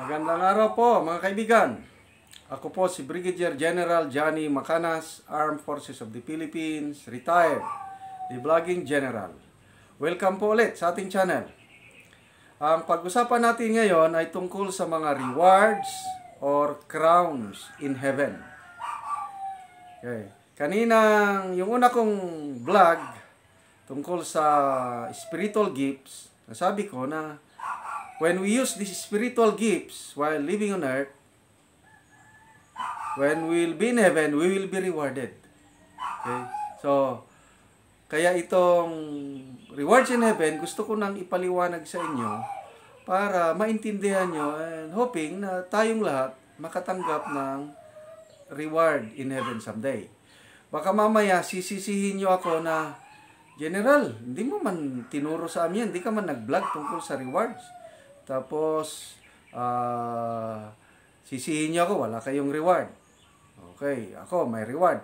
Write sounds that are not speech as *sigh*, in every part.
Magandang araw po mga kaibigan. Ako po si Brigadier General Johnny Macanas, Armed Forces of the Philippines, retired, the Vlogging General. Welcome po ulit sa ating channel. Ang pag-usapan natin ngayon ay tungkol sa mga rewards or crowns in heaven. Okay. Kaninang, yung una kong vlog tungkol sa spiritual gifts, nasabi ko na when we use these spiritual gifts while living on earth, when we will be in heaven, we will be rewarded. Okay? So, kaya itong rewards in heaven, gusto ko nang ipaliwanag sa inyo para maintindihan nyo and hoping na tayong lahat makatanggap ng reward in heaven someday. Baka mamaya sisisihin nyo ako na, General, hindi mo man tinuro sa amin, hindi ka man nag-vlog tungkol sa rewards. Tapos, ah, sisihin niyo ako, wala kayong reward. Okay, ako may reward.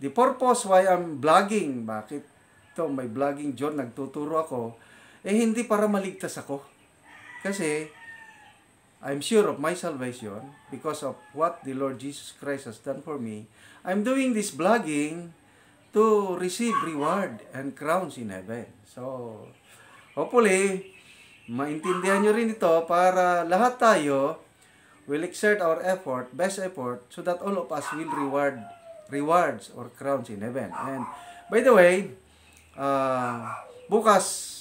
The purpose why I'm vlogging, bakit to may vlogging John nagtuturo ako, eh hindi para maligtas ako. Kasi, I'm sure of my salvation because of what the Lord Jesus Christ has done for me. I'm doing this vlogging to receive reward and crowns in heaven. So, hopefully, maintindihan nyo rin ito para lahat tayo will exert our effort, best effort, so that all of us will reward rewards or crowns in heaven. And by the way, uh, bukas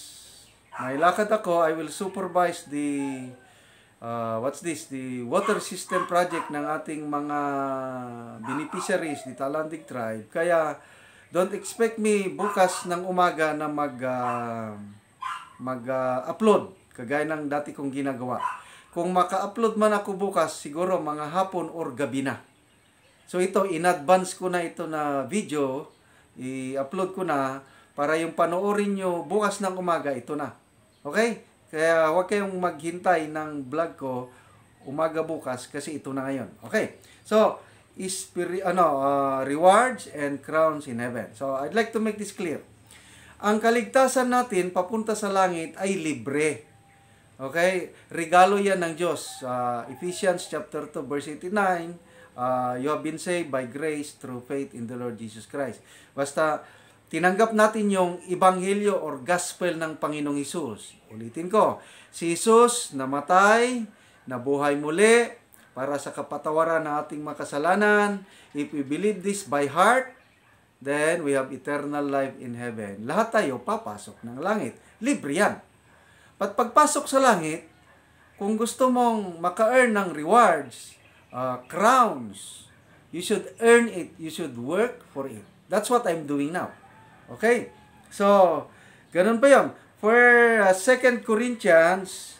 may lakad ako, I will supervise the uh, what's this, the water system project ng ating mga beneficiaries, the Talandig tribe. Kaya don't expect me bukas ng umaga na mag uh, mag-upload kagaya ng dati kong ginagawa. Kung maka-upload man ako bukas, siguro mga hapon or gabi na. So ito, in-advance ko na ito na video, i-upload ko na para yung panoorin nyo bukas ng umaga, ito na. Okay? Kaya huwag kayong maghintay ng vlog ko umaga bukas kasi ito na ngayon. Okay? So, ispiri, ano, uh, rewards and crowns in heaven. So, I'd like to make this clear. Ang kaligtasan natin papunta sa langit ay libre. Okay? Regalo yan ng Diyos. Uh, Ephesians chapter 2 verse 89, uh, you have been saved by grace through faith in the Lord Jesus Christ. Basta tinanggap natin yung ebanghelyo or gospel ng Panginoong Isus. Ulitin ko, si Isus namatay, nabuhay muli para sa kapatawaran ng ating makasalanan. If we believe this by heart, then we have eternal life in heaven. Lahat tayo papasok ng langit. Libre yan. At pagpasok sa langit, kung gusto mong maka-earn ng rewards, uh, crowns, you should earn it. You should work for it. That's what I'm doing now. Okay? So, ganun pa yon. For uh, 2 Corinthians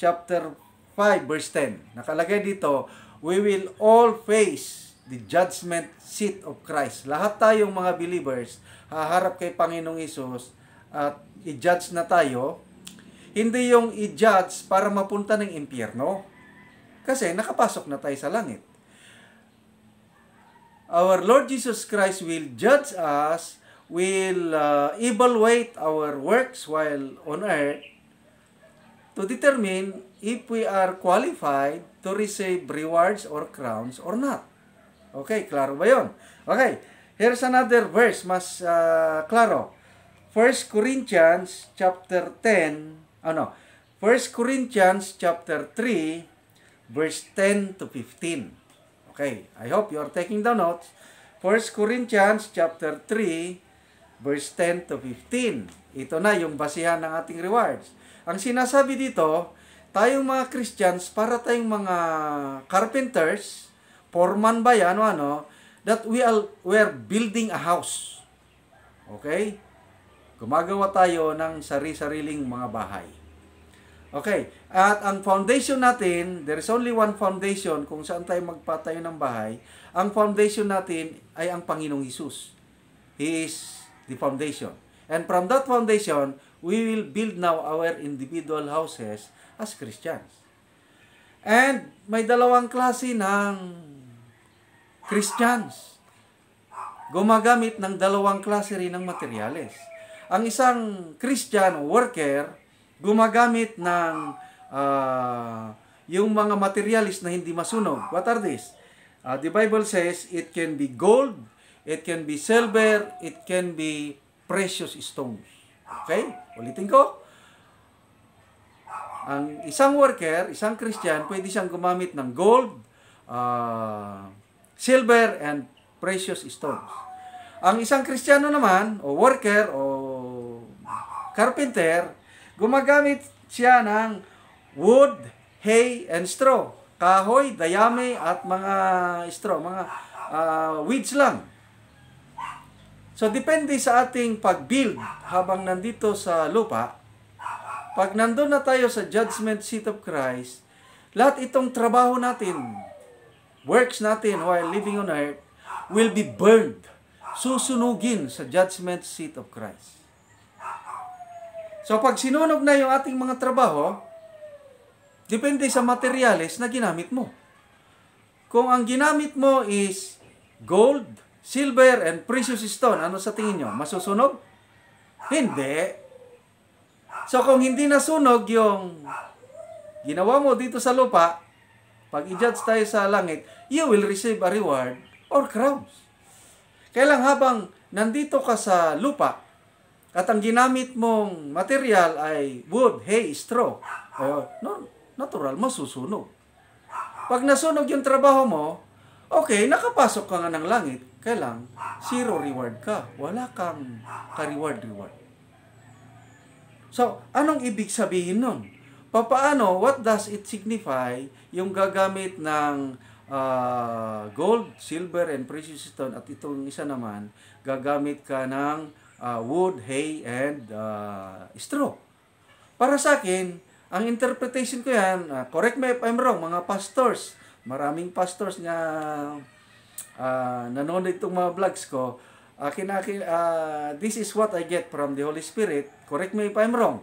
chapter 5 verse 10, nakalagay dito, we will all face the judgment seat of Christ. Lahat tayong mga believers, haharap kay Panginoong Isus at i-judge na tayo hindi yung i-judge para mapunta ng impyerno. Kasi nakapasok na tayo sa langit. Our Lord Jesus Christ will judge us, will uh, evaluate our works while on earth to determine if we are qualified to receive rewards or crowns or not. Okay, klaro ba yun? Okay, here's another verse, mas uh, klaro. 1 Corinthians chapter 10, ano, 1 Corinthians chapter 3 verse 10 to 15. Okay, I hope you are taking the notes. 1 Corinthians chapter 3 verse 10 to 15. Ito na yung basihan ng ating rewards. Ang sinasabi dito, tayong mga Christians, para tayong mga carpenters, foreman ba yan ano, that we are, we are building a house. Okay? Gumagawa tayo ng sari-sariling mga bahay. Okay, at ang foundation natin, there is only one foundation kung saan tayo magpatayo ng bahay. Ang foundation natin ay ang Panginoong Hesus. He is the foundation. And from that foundation, we will build now our individual houses as Christians. And may dalawang klase ng Christians. Gumagamit ng dalawang klase rin ng materyales. Ang isang Christian worker, gumagamit ng uh, yung mga materialis na hindi masunog. What are these? Uh, the Bible says it can be gold, it can be silver, it can be precious stones. Okay? Ulitin ko. Ang isang worker, isang Christian, pwede siyang gumamit ng gold, uh, silver, and precious stones. Ang isang Kristiyano naman, o worker, o carpenter, gumagamit siya ng wood, hay, and straw. Kahoy, dayami, at mga straw, mga uh, weeds lang. So, depende sa ating pag-build habang nandito sa lupa, pag nandun na tayo sa judgment seat of Christ, lahat itong trabaho natin, works natin while living on earth, will be burned, susunugin sa judgment seat of Christ. So pag sinunog na yung ating mga trabaho, depende sa materyales na ginamit mo. Kung ang ginamit mo is gold, silver, and precious stone, ano sa tingin nyo? Masusunog? Hindi. So kung hindi nasunog yung ginawa mo dito sa lupa, pag i-judge tayo sa langit, you will receive a reward or crowns. Kaya lang habang nandito ka sa lupa, at ang ginamit mong material ay wood, hay, straw, o, no, natural, masusunog. Pag nasunog yung trabaho mo, okay, nakapasok ka nga ng langit, kaya lang, zero reward ka. Wala kang ka-reward-reward. So, anong ibig sabihin nun? Papaano, what does it signify yung gagamit ng uh, gold, silver, and precious stone at itong isa naman, gagamit ka ng uh, wood, hay, and uh, straw. Para sa akin, ang interpretation ko yan, uh, correct me if I'm wrong, mga pastors, maraming pastors nga uh, nanonood itong mga vlogs ko, akin akin uh, this is what I get from the Holy Spirit correct me if I'm wrong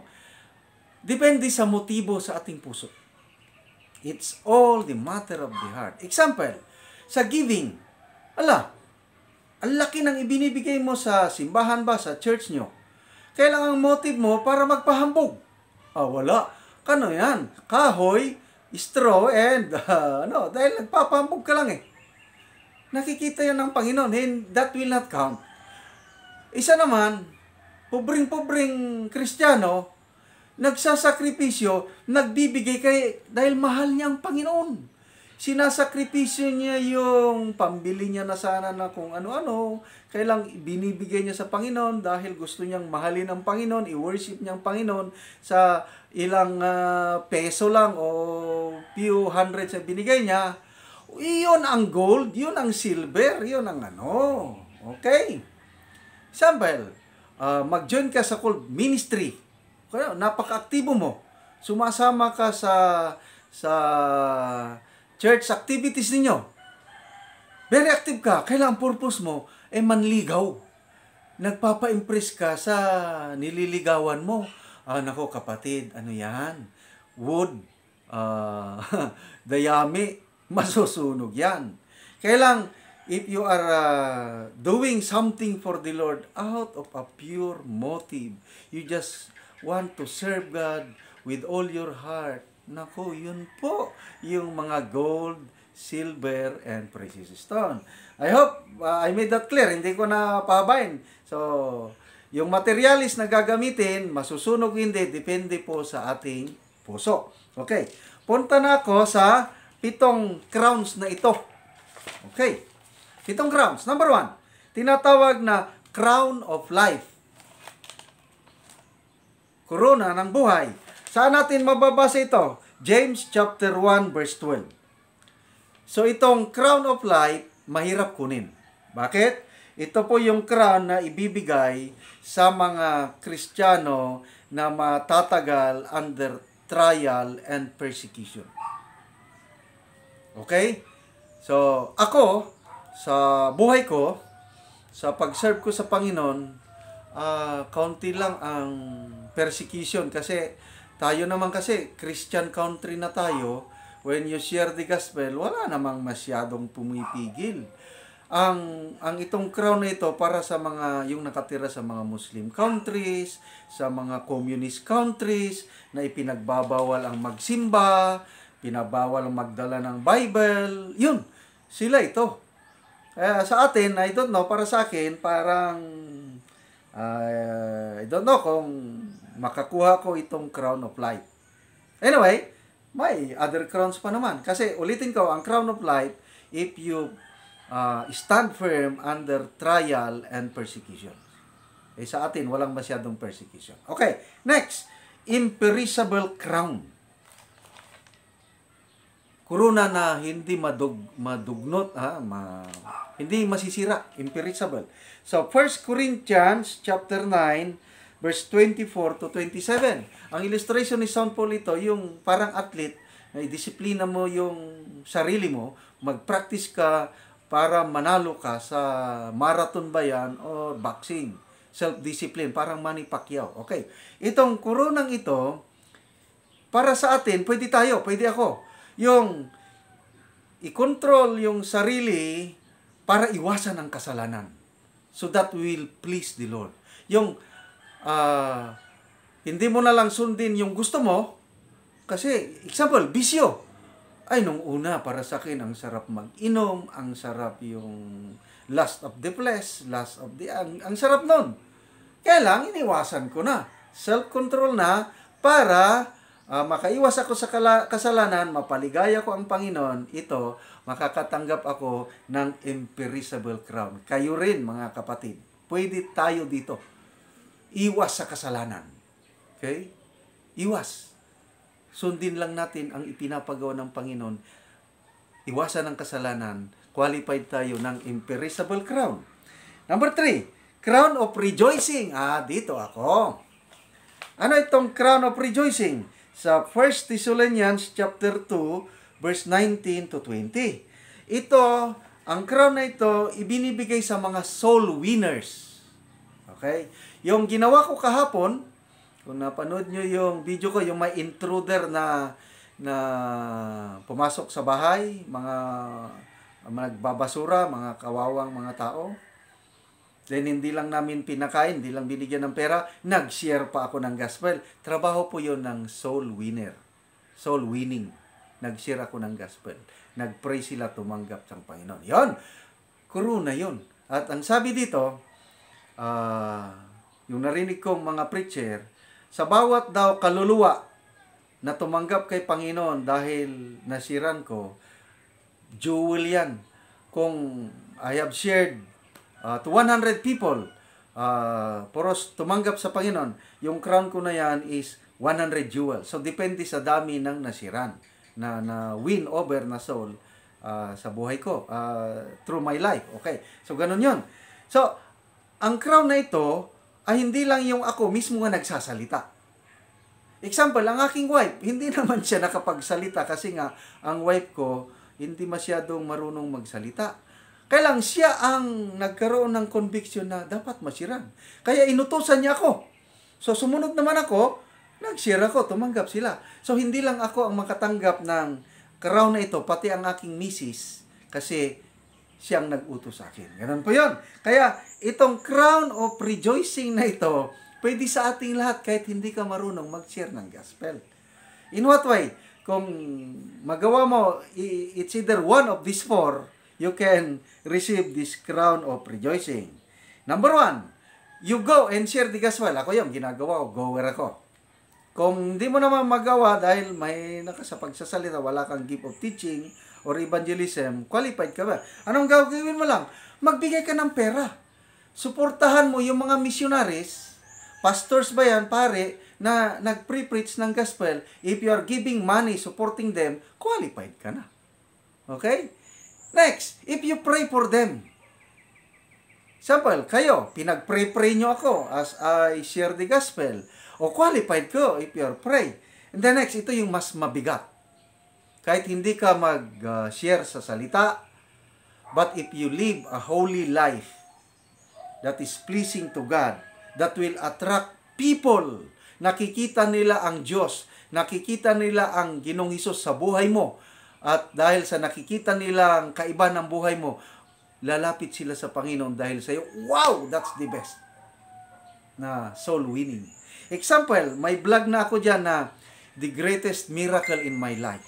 depende sa motibo sa ating puso. It's all the matter of the heart. Example sa giving ala ang laki ng ibinibigay mo sa simbahan ba sa church nyo? Kailangan ang motive mo para magpahambog. Ah wala. Kano yan? Kahoy straw and uh, *laughs* ano dahil nagpapahambog ka lang eh. Nakikita yan ng Panginoon and that will not count. Isa naman, pobreng-pobreng kristyano, nagsasakripisyo, nagbibigay kay dahil mahal niya ang Panginoon. Sinasakripisyo niya yung pambili niya na sana na kung ano-ano, kailang binibigay niya sa Panginoon dahil gusto niyang mahalin ang Panginoon, i-worship niya ang Panginoon sa ilang uh, peso lang o few hundreds na binigay niya. Iyon ang gold, yun ang silver, yun ang ano. Okay. Example, uh, mag-join ka sa called ministry. Kaya napaka-aktibo mo. Sumasama ka sa sa church activities ninyo. Very active ka. Kailangan purpose mo ay eh, manligaw. Nagpapa-impress ka sa nililigawan mo. Ah, nako kapatid, ano yan? Wood, uh, *laughs* dayami, masusunog yan. Kailang if you are uh, doing something for the Lord out of a pure motive, you just want to serve God with all your heart, nako, yun po yung mga gold, silver, and precious stone. I hope uh, I made that clear. Hindi ko na pabayin. So, yung materialis na gagamitin, masusunog hindi, depende po sa ating puso. Okay. Punta na ako sa pitong crowns na ito. Okay. Pitong crowns. Number one, tinatawag na crown of life. Corona ng buhay. Saan natin mababasa ito? James chapter 1 verse 12. So itong crown of life, mahirap kunin. Bakit? Ito po yung crown na ibibigay sa mga Kristiyano na matatagal under trial and persecution. Okay? So, ako, sa buhay ko, sa pag-serve ko sa Panginoon, uh, kaunti lang ang persecution kasi tayo naman kasi Christian country na tayo, when you share the gospel, wala namang masyadong pumipigil. Ang ang itong crown na ito para sa mga yung nakatira sa mga Muslim countries, sa mga communist countries na ipinagbabawal ang magsimba, pinabawal magdala ng Bible. Yun, sila ito. Kaya sa atin, I don't know, para sa akin, parang, uh, I don't know kung makakuha ko itong crown of life. Anyway, may other crowns pa naman. Kasi ulitin ko, ang crown of life, if you uh, stand firm under trial and persecution. Eh sa atin, walang masyadong persecution. Okay, next, imperishable crown. Kuruna na hindi madug, madugnot, ha, ma, hindi masisira, imperishable. So, 1 Corinthians chapter 9, verse 24 to 27. Ang illustration ni Saint Paul ito, yung parang athlete, na disiplina mo yung sarili mo, mag-practice ka para manalo ka sa marathon ba yan o boxing. Self-discipline, parang Manny Pacquiao. Okay. Itong kurunang ito, para sa atin, pwede tayo, pwede ako. Yung i-control yung sarili para iwasan ang kasalanan. So that will please the Lord. Yung uh, hindi mo na lang sundin yung gusto mo, kasi, example, bisyo ay nung una para sa akin ang sarap mag-inom, ang sarap yung last of the flesh, last of the ang, ang sarap noon. Kaya lang iniwasan ko na. Self-control na para uh, makaiwas ako sa kala- kasalanan, mapaligaya ko ang Panginoon, ito, makakatanggap ako ng imperishable crown. Kayo rin, mga kapatid. Pwede tayo dito. Iwas sa kasalanan. Okay? Iwas sundin lang natin ang ipinapagawa ng Panginoon, iwasan ang kasalanan, qualified tayo ng imperishable crown. Number three, crown of rejoicing. Ah, dito ako. Ano itong crown of rejoicing? Sa 1 Thessalonians chapter 2, verse 19 to 20. Ito, ang crown na ito, ibinibigay sa mga soul winners. Okay? Yung ginawa ko kahapon, kung napanood nyo yung video ko, yung may intruder na na pumasok sa bahay, mga, mga nagbabasura, mga kawawang mga tao. Then hindi lang namin pinakain, hindi lang binigyan ng pera, nag-share pa ako ng gospel. Trabaho po yon ng soul winner. Soul winning. Nag-share ako ng gospel. Nag-pray sila tumanggap sa Panginoon. Yon. Kuruna yon. At ang sabi dito, uh, yung narinig kong mga preacher, sa bawat daw kaluluwa na tumanggap kay Panginoon dahil nasiran ko, jewel yan. Kung I have shared uh, to 100 people, uh, poros tumanggap sa Panginoon, yung crown ko na yan is 100 jewel. So, depende sa dami ng nasiran na, na win over na soul uh, sa buhay ko uh, through my life. Okay. So, ganun yon So, ang crown na ito, ay hindi lang yung ako mismo nga nagsasalita. Example, ang aking wife, hindi *laughs* naman siya nakapagsalita kasi nga ang wife ko hindi masyadong marunong magsalita. Kaya lang siya ang nagkaroon ng conviction na dapat masiran. Kaya inutosan niya ako. So sumunod naman ako, nag-share tumanggap sila. So hindi lang ako ang makatanggap ng crown na ito, pati ang aking misis kasi siyang nag-utos sa akin. Ganun po yun. Kaya itong crown of rejoicing na ito, pwede sa ating lahat kahit hindi ka marunong mag-share ng gospel. In what way? Kung magawa mo, it's either one of these four, you can receive this crown of rejoicing. Number one, you go and share the gospel. Ako yung ginagawa ko, goer ako. Kung hindi mo naman magawa dahil may nakasapagsasalita, wala kang gift of teaching, or evangelism, qualified ka ba? Anong gagawin mo lang? Magbigay ka ng pera. Suportahan mo yung mga missionaries, pastors ba yan, pare, na nag-pre-preach ng gospel, if you are giving money, supporting them, qualified ka na. Okay? Next, if you pray for them, Example, kayo, pinag-pray-pray nyo ako as I share the gospel. O qualified ko if you pray. And the next, ito yung mas mabigat. Kahit hindi ka mag-share sa salita, but if you live a holy life that is pleasing to God, that will attract people, nakikita nila ang Diyos, nakikita nila ang Ginong Hesus sa buhay mo, at dahil sa nakikita nila ang kaiba ng buhay mo, lalapit sila sa Panginoon dahil sa iyo, wow, that's the best na soul winning. Example, may vlog na ako dyan na the greatest miracle in my life.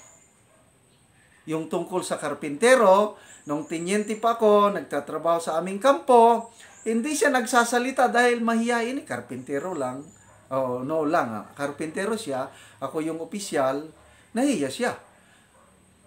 yung tungkol sa karpintero, nung tinyente pa ako, nagtatrabaho sa aming kampo, hindi siya nagsasalita dahil mahihain, karpintero lang. Oh, no lang, ah. karpintero siya, ako yung opisyal, nahiya siya.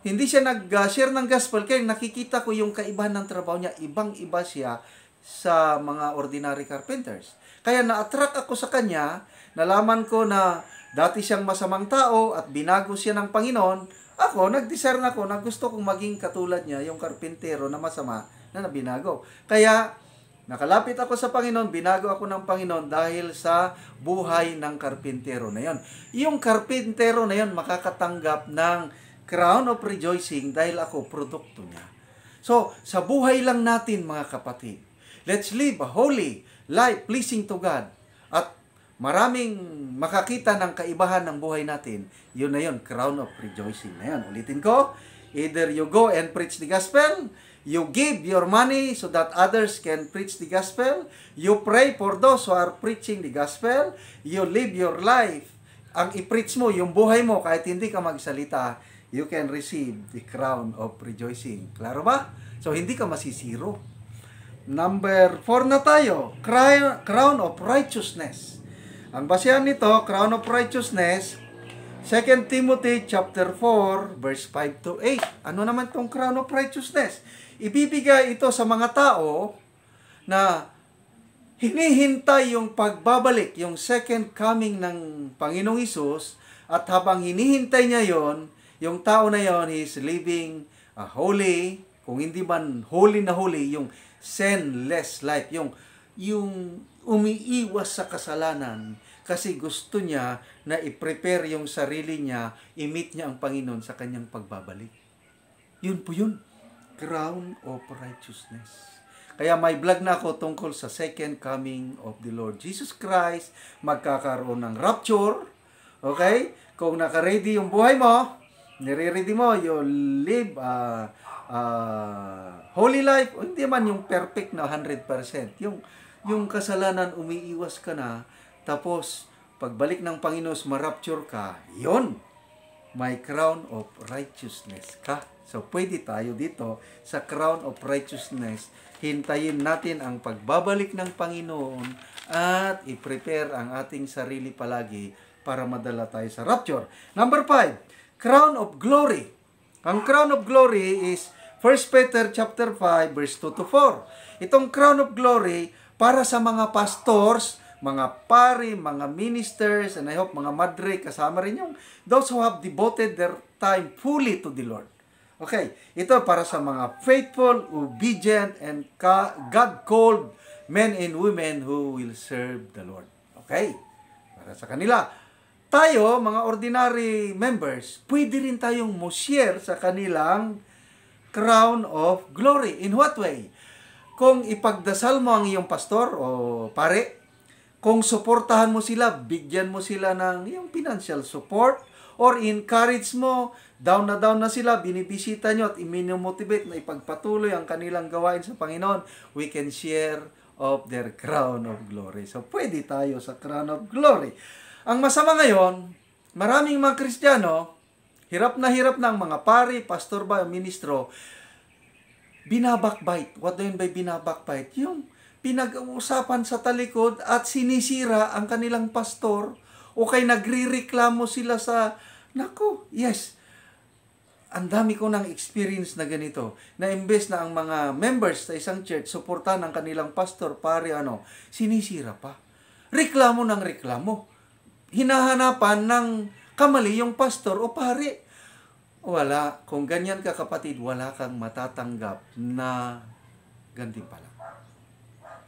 Hindi siya nag-share ng gospel, kaya nakikita ko yung kaibahan ng trabaho niya, ibang-iba siya sa mga ordinary carpenters. Kaya na-attract ako sa kanya, nalaman ko na dati siyang masamang tao at binago siya ng Panginoon, ako, nag-discern ako na gusto kong maging katulad niya, yung karpintero na masama na nabinago. Kaya, Nakalapit ako sa Panginoon, binago ako ng Panginoon dahil sa buhay ng karpintero na yon. Yung karpintero na yon makakatanggap ng crown of rejoicing dahil ako produkto niya. So, sa buhay lang natin mga kapatid, let's live a holy life pleasing to God. At maraming makakita ng kaibahan ng buhay natin, yun na yun, crown of rejoicing na yun. Ulitin ko, either you go and preach the gospel, You give your money so that others can preach the gospel. You pray for those who are preaching the gospel. You live your life. Ang i-preach mo, yung buhay mo, kahit hindi ka magsalita, you can receive the crown of rejoicing. Klaro ba? So, hindi ka masisiro. Number 4 na tayo, crown of righteousness. Ang basehan nito, crown of righteousness, 2 Timothy chapter 4 verse 5 to 8. Ano naman tong crown of righteousness? ibibigay ito sa mga tao na hinihintay yung pagbabalik, yung second coming ng Panginoong Isus at habang hinihintay niya yon, yung tao na yon is living a holy, kung hindi man holy na holy, yung sinless life, yung yung umiiwas sa kasalanan kasi gusto niya na i-prepare yung sarili niya, i-meet niya ang Panginoon sa kanyang pagbabalik. Yun po yun crown of righteousness. Kaya may vlog na ako tungkol sa second coming of the Lord Jesus Christ. Magkakaroon ng rapture. Okay? Kung naka-ready yung buhay mo, nire-ready mo, you live uh, uh, holy life. O hindi man yung perfect na 100%. Yung, yung kasalanan, umiiwas ka na. Tapos, pagbalik ng Panginoon, ma-rapture ka. Yon May crown of righteousness ka. So, pwede tayo dito sa crown of righteousness. Hintayin natin ang pagbabalik ng Panginoon at i-prepare ang ating sarili palagi para madala tayo sa rapture. Number 5, crown of glory. Ang crown of glory is 1 Peter chapter 5 verse 2 to 4. Itong crown of glory para sa mga pastors, mga pari, mga ministers, and I hope mga madre kasama rin yung those who have devoted their time fully to the Lord. Okay, ito para sa mga faithful, obedient, and God-called men and women who will serve the Lord. Okay, para sa kanila. Tayo, mga ordinary members, pwede rin tayong mo-share sa kanilang crown of glory. In what way? Kung ipagdasal mo ang iyong pastor o pare, kung suportahan mo sila, bigyan mo sila ng yung financial support, or encourage mo, down na down na sila, binibisita nyo at iminomotivate na ipagpatuloy ang kanilang gawain sa Panginoon, we can share of their crown of glory. So, pwede tayo sa crown of glory. Ang masama ngayon, maraming mga Kristiyano, hirap na hirap ng mga pari, pastor ba, ministro, binabakbite. What do you mean by binabakbite? Yung pinag-uusapan sa talikod at sinisira ang kanilang pastor o kay nagrireklamo sila sa, nako, yes, ang dami ko ng experience na ganito, na imbes na ang mga members sa isang church, suportahan ang kanilang pastor, pare, ano, sinisira pa. Reklamo ng reklamo. Hinahanapan ng kamali yung pastor o pare. Wala. Kung ganyan ka kapatid, wala kang matatanggap na gantimpala.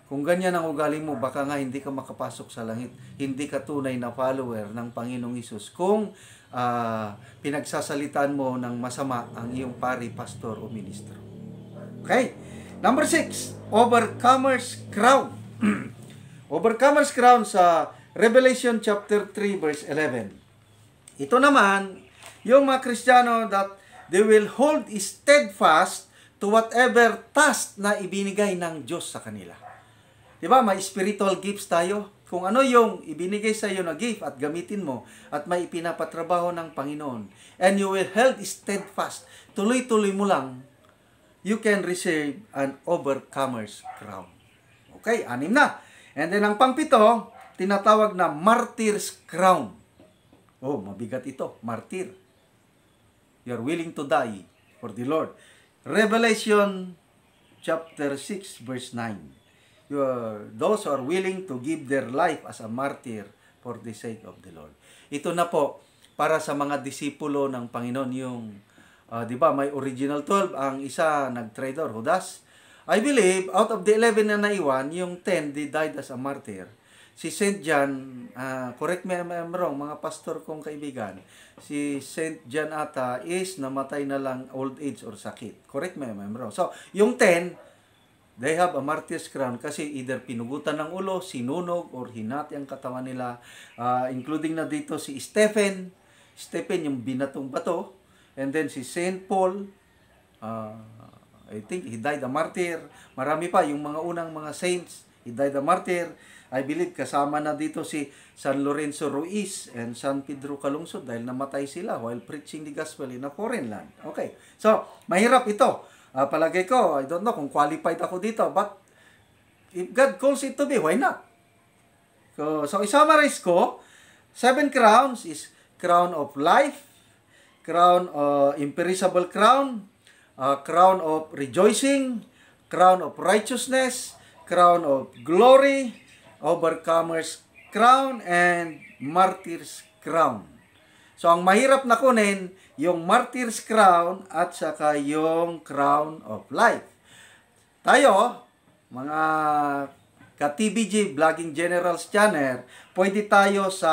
Kung ganyan ang ugali mo, baka nga hindi ka makapasok sa langit. Hindi ka tunay na follower ng Panginoong Isus. Kung uh, pinagsasalitan mo ng masama ang iyong pari, pastor o ministro. Okay? Number six, overcomer's crown. *clears throat* overcomer's crown sa Revelation chapter 3 verse 11. Ito naman, yung mga Kristiyano that they will hold steadfast to whatever task na ibinigay ng Diyos sa kanila. Di ba? May spiritual gifts tayo. kung ano yung ibinigay sa iyo na gift at gamitin mo at may ipinapatrabaho ng Panginoon. And you will held steadfast. Tuloy-tuloy mo lang, you can receive an overcomer's crown. Okay, anim na. And then ang pangpito, tinatawag na martyr's crown. Oh, mabigat ito, martyr. You're willing to die for the Lord. Revelation chapter 6 verse 9. You are, those who are willing to give their life as a martyr for the sake of the Lord. Ito na po para sa mga disipulo ng Panginoon yung ah, 'di ba may original 12 ang isa nag-traitor Judas. I believe out of the 11 na naiwan, yung 10 they died as a martyr. Si St. John, ah, correct me if I'm wrong, mga pastor kong kaibigan, si St. John ata is namatay na lang old age or sakit. Correct me if I'm wrong. So, yung 10, they have a martyr's crown kasi either pinugutan ng ulo, sinunog, or hinati ang katawan nila. Ah, including na dito si Stephen. Stephen yung binatong bato. And then si St. Paul. ah, I think he died a martyr. Marami pa yung mga unang mga saints. He died a martyr. I believe kasama na dito si San Lorenzo Ruiz and San Pedro Calungsod dahil namatay sila while preaching the gospel in a foreign land. Okay. So, mahirap ito. Ah, palagay ko, I don't know kung qualified ako dito, but if God calls it to be, why not? So, so i-summarize ko, seven crowns is crown of life, crown of imperishable crown, uh, crown of rejoicing, crown of righteousness, crown of glory, overcomer's crown, and martyr's crown. So, ang mahirap na kunin, yung martyr's crown at saka yung crown of life. Tayo, mga ka-TBG Vlogging Generals Channel, pwede tayo sa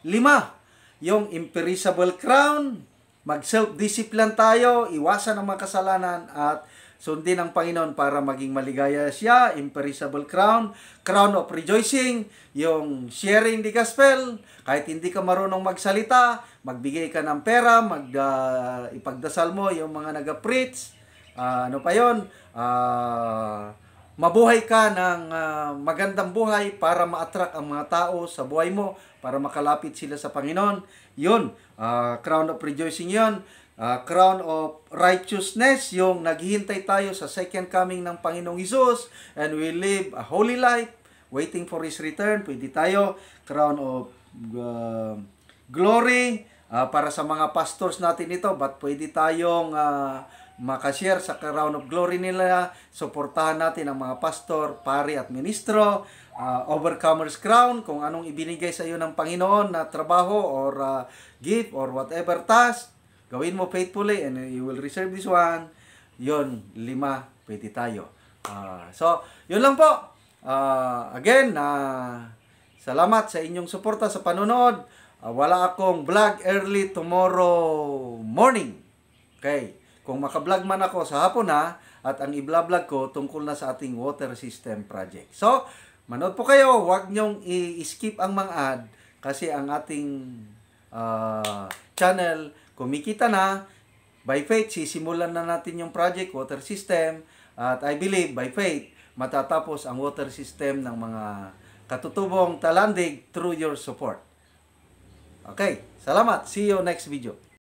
lima. Yung imperishable crown, mag-self-discipline tayo, iwasan ang mga kasalanan at sundin ang Panginoon para maging maligaya siya, imperishable crown, crown of rejoicing, yung sharing the gospel, kahit hindi ka marunong magsalita, magbigay ka ng pera, mag, ah, ipagdasal mo yung mga naga-preach, Ah, ano pa yon? Ah, mabuhay ka ng ah, magandang buhay para ma-attract ang mga tao sa buhay mo, para makalapit sila sa Panginoon. Yun, ah, crown of rejoicing yon. Ah, crown of righteousness, yung naghihintay tayo sa second coming ng Panginoong Isus and we live a holy life waiting for His return. Pwede tayo. Crown of ah, glory ah, para sa mga pastors natin ito, but pwede tayong ah, makashare sa crown of glory nila, suportahan natin ang mga pastor, pari at ministro, ah, overcomer's crown, kung anong ibinigay sa iyo ng Panginoon na trabaho or ah, gift or whatever task, gawin mo faithfully and you will receive this one. Yun, lima, pwede tayo. Ah, so, yun lang po. Ah, again, ah, salamat sa inyong suporta sa panonood. Ah, wala akong vlog early tomorrow morning. Okay. Kung makablog man ako sa hapon na at ang i-vlog ko tungkol na sa ating water system project. So, manood po kayo. Huwag nyong i-skip ang mga ad kasi ang ating ah, channel kumikita na. By faith, sisimulan na natin yung project, water system. At I believe, by faith, matatapos ang water system ng mga katutubong talandig through your support. Okay, salamat. See you next video.